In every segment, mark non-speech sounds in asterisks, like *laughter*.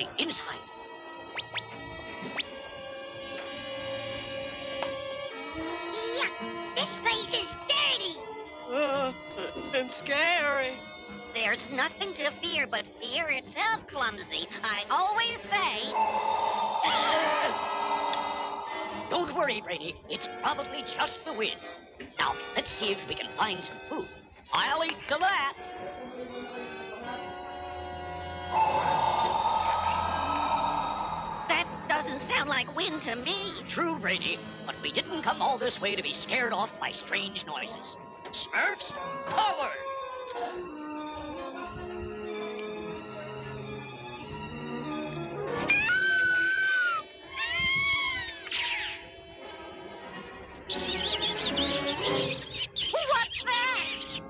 safely inside. Yuck! This place is dirty! Uh, and scary. There's nothing to fear but fear itself, Clumsy. I always say. *gasps* Don't worry, Brainy. It's probably just the wind. Now, let's see if we can find some food. I'll eat to that. That doesn't sound like wind to me. True, Brainy, but we didn't come all this way to be scared off by strange noises. Smurfs, forward! What's that?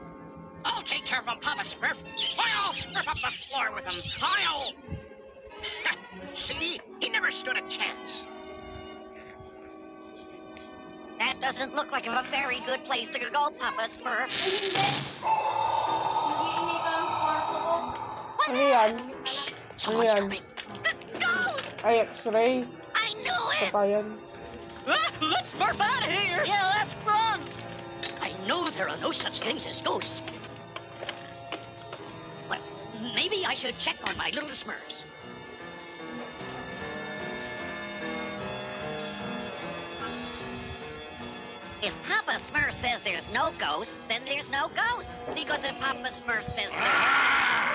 I'll take care of Papa Smurf. I'll smurf up the floor with him. I'll... See? He never stood a chance. That doesn't look like a very good place to go, Papa Smurf. Ay, hindi. Hindi inikan ang kwarto. Ano yan? Someone's yan? The ghost! Ay, x-ray. I knew Ito it! pa yan. Ah, let's smurf out of here. Yeah, let's run! I know there are no such things as ghosts. Well, maybe I should check on my little Smurfs. If Papa Smurf says there's no ghost, then there's no ghost. Because if Papa Smurf says there's... Hmm.